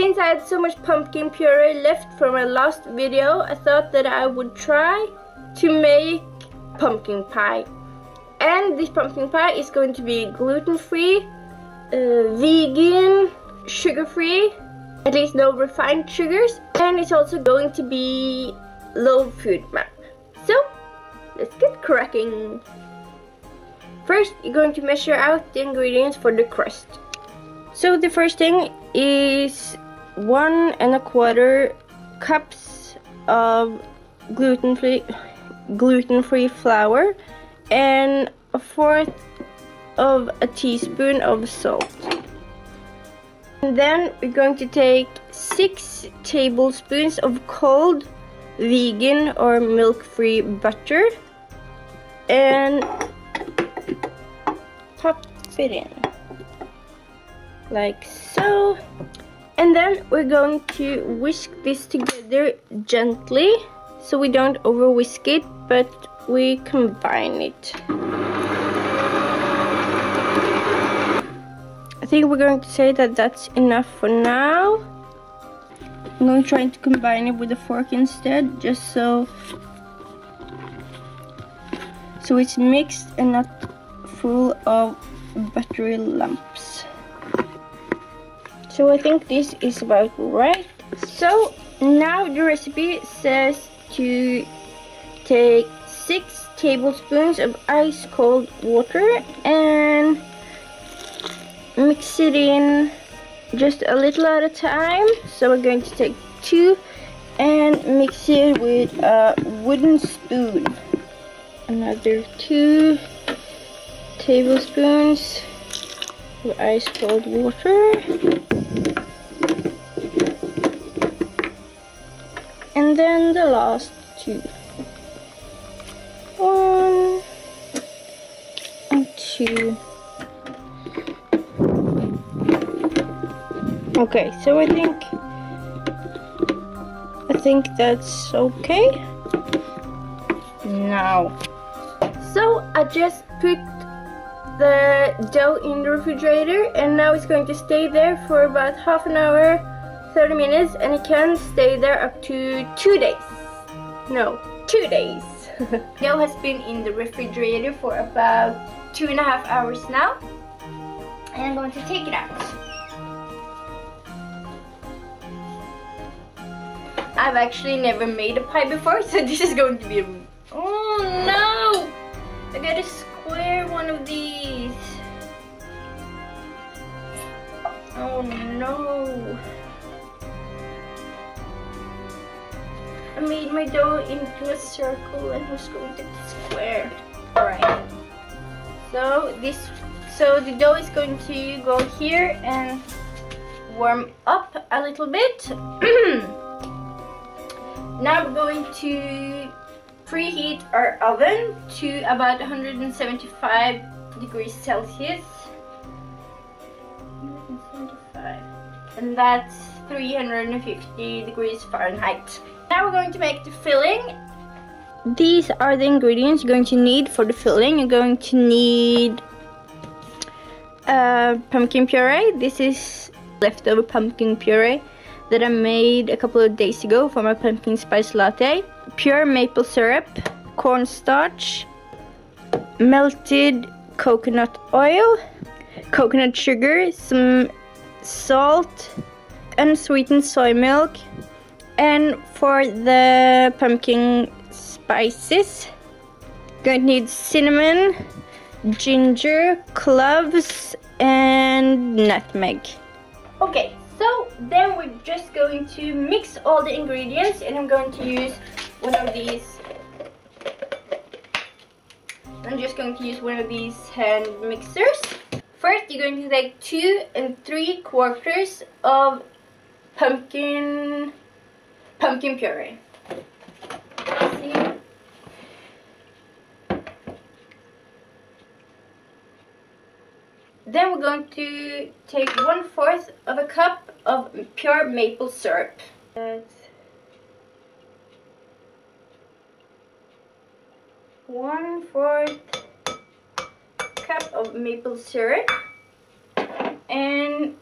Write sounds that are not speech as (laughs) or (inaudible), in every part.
since I had so much pumpkin puree left from my last video, I thought that I would try to make pumpkin pie. And this pumpkin pie is going to be gluten-free, uh, vegan, sugar-free, at least no refined sugars, and it's also going to be low FODMAP. So, let's get cracking. First, you're going to measure out the ingredients for the crust. So the first thing is one and a quarter cups of gluten-free gluten-free flour and a fourth of a teaspoon of salt. And then we're going to take six tablespoons of cold vegan or milk-free butter and pop it in like so and then we're going to whisk this together gently so we don't over whisk it but we combine it. I think we're going to say that that's enough for now. I'm going to try to combine it with a fork instead just so so it's mixed and not full of buttery lumps so I think this is about right. So now the recipe says to take six tablespoons of ice cold water and mix it in just a little at a time. So we're going to take two and mix it with a wooden spoon. Another two tablespoons of ice cold water and then the last two. One and two. Okay so I think I think that's okay. Now. So I just put the dough in the refrigerator and now it's going to stay there for about half an hour 30 minutes and it can stay there up to two days. No two days. (laughs) Dough has been in the refrigerator for about two and a half hours now. And I'm going to take it out. I've actually never made a pie before (laughs) so this is going to be a oh no! I gotta square one of these. Oh no. I made my dough into a circle and was going to square. Alright. So this so the dough is going to go here and warm up a little bit. (clears throat) now we're going to preheat our oven to about 175 degrees Celsius. 175. And that's 350 degrees Fahrenheit. Now we're going to make the filling. These are the ingredients you're going to need for the filling. You're going to need uh, pumpkin puree. This is leftover pumpkin puree that I made a couple of days ago for my pumpkin spice latte pure maple syrup, cornstarch, melted coconut oil, coconut sugar, some salt, unsweetened soy milk, and for the pumpkin spices, going to need cinnamon, ginger, cloves, and nutmeg. Okay, so then we're just going to mix all the ingredients and I'm going to use one of these I'm just going to use one of these hand mixers. First, you're going to take two and three quarters of pumpkin pumpkin puree. Then we're going to take one fourth of a cup of pure maple syrup. That's one fourth cup of maple syrup and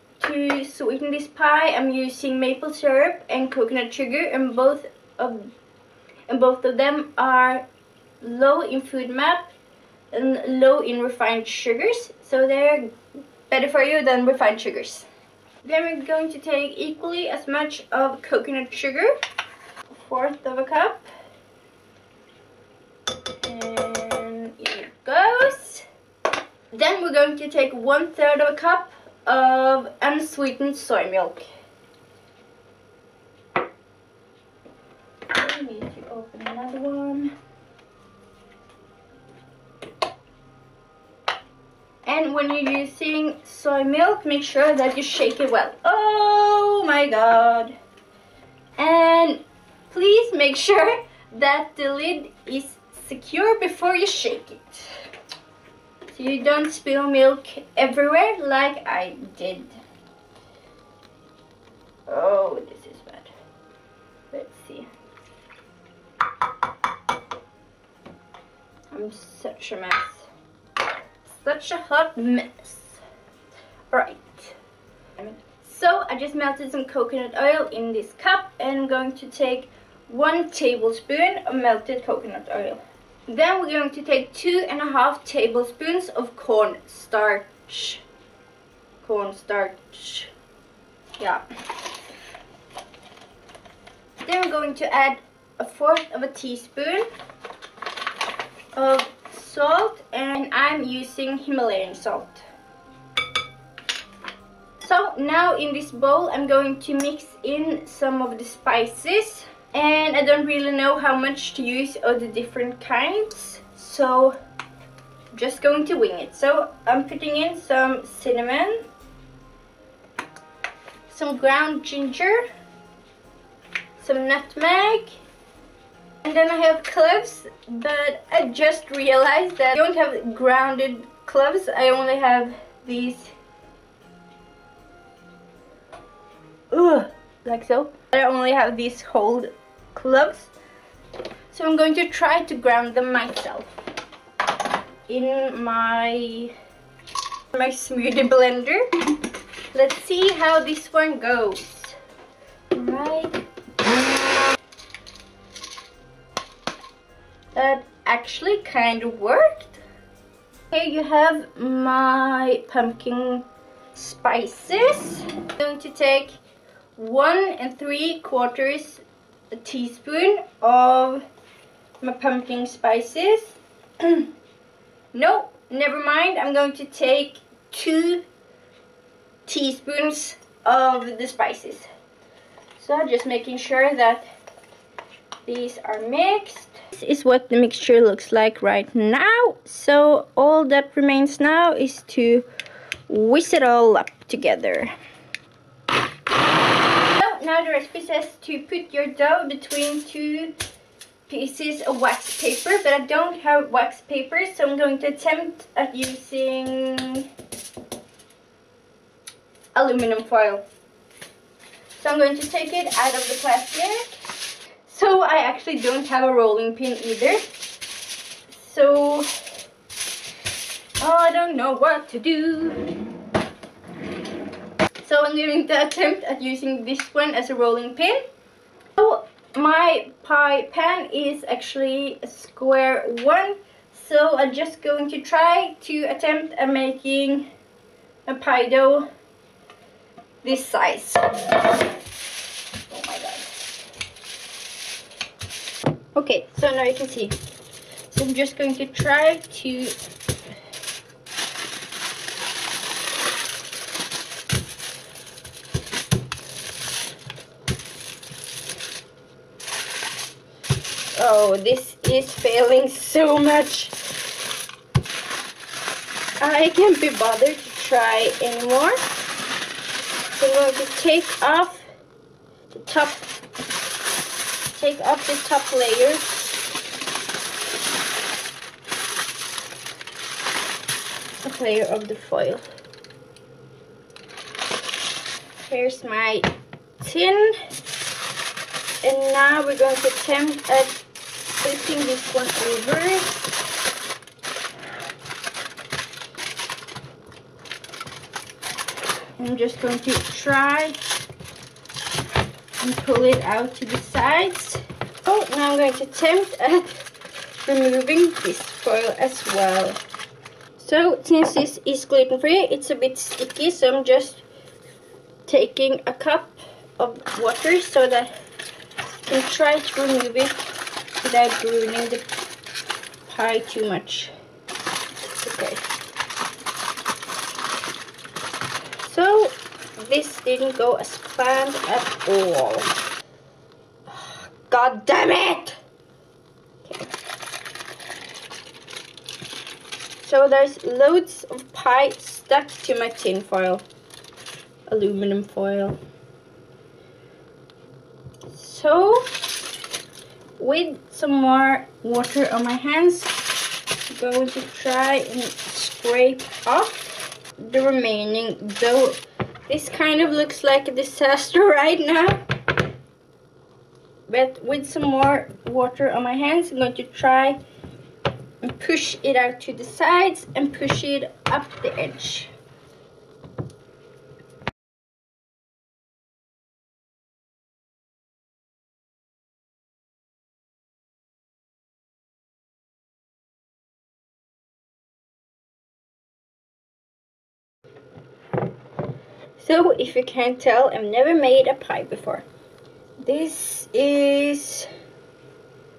to sweeten this pie, I'm using maple syrup and coconut sugar, and both of and both of them are low in FODMAP and low in refined sugars, so they're better for you than refined sugars. Then we're going to take equally as much of coconut sugar, a fourth of a cup, and it goes. Then we're going to take one third of a cup Um, of unsweetened soy milk. I need to open another one. And when you're using soy milk, make sure that you shake it well. Oh my god. And please make sure (laughs) that the lid is secure before you shake it. So you don't spill milk everywhere like I did. Oh, this is bad. Let's see. I'm such a mess. Such a hot mess. Alright. So I just melted some coconut oil in this cup and I'm going to take one tablespoon of melted coconut oil. Then we're going to take two and a half tablespoons of cornstarch. Cornstarch. Yeah. Then we're going to add a fourth of a teaspoon of salt and I'm using Himalayan salt. So now in this bowl I'm going to mix in some of the spices and I don't really know how much to use of the different kinds so I'm just going to wing it. So I'm putting in some cinnamon some ground ginger some nutmeg and then I have cloves but I just realized that I don't have grounded cloves. I only have these like so I only have these whole cloves. So I'm going to try to ground them myself in my my smoothie blender. Let's see how this one goes. Right. That actually kind of worked. Here you have my pumpkin spices. I'm going to take one and three quarters a teaspoon of my pumpkin spices. (clears throat) no, never mind. I'm going to take two teaspoons of the spices. So just making sure that these are mixed. This is what the mixture looks like right now. So all that remains now is to whisk it all up together now the recipe says to put your dough between two pieces of wax paper, but I don't have wax paper, so I'm going to attempt at using aluminum foil. So I'm going to take it out of the plastic. So I actually don't have a rolling pin either. So oh, I don't know what to do. Going to attempt at using this one as a rolling pin. So my pie pan is actually a square one. So I'm just going to try to attempt at making a pie dough this size. Oh my god. Okay, so now you can see. So I'm just going to try to Oh, this is failing so much. I can't be bothered to try anymore. So I'm going to take off the top, take off the top layer. Layer of the foil. Here's my tin. And now we're going to attempt at flipping this one over. I'm just going to try and pull it out to the sides. Oh, now I'm going to attempt at removing this foil as well. So, since this is gluten-free, it's a bit sticky, so I'm just taking a cup of water so that I can try to remove it without ruining the pie too much. Okay. So, this didn't go as planned at all. God damn it! So there's loads of pie stuck to my tin foil. Aluminum foil. So, with some more water on my hands, I'm going to try and scrape off the remaining dough. This kind of looks like a disaster (laughs) right now. But with some more water on my hands, I'm going to try and push it out to the sides and push it up the edge. So, if you can't tell, I've never made a pie before. This is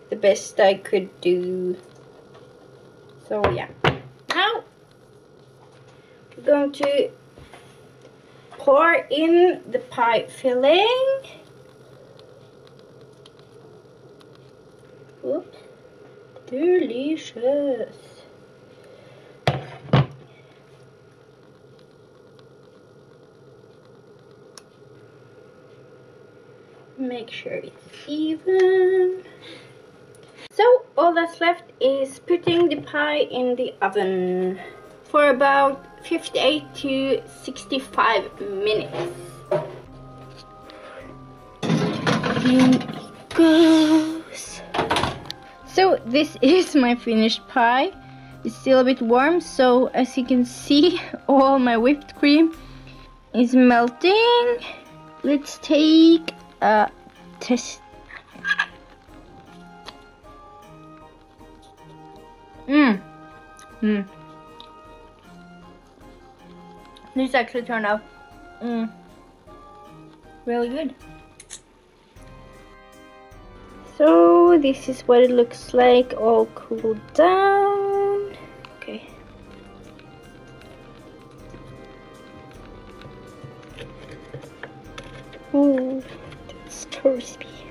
the best I could do. So, yeah. Now, we're going to pour in the pie filling. Oops. Delicious. Make sure it's even. So all that's left is putting the pie in the oven for about 58 to 65 minutes. In it goes. So this (laughs) is my finished pie. It's still a bit warm, so as you can see, (laughs) all my whipped cream is melting. Let's take a test. Mmm. Mmm. This actually turned out mm, really good. So this is what it looks like all cooled down. Okay. Ooh. Torsby.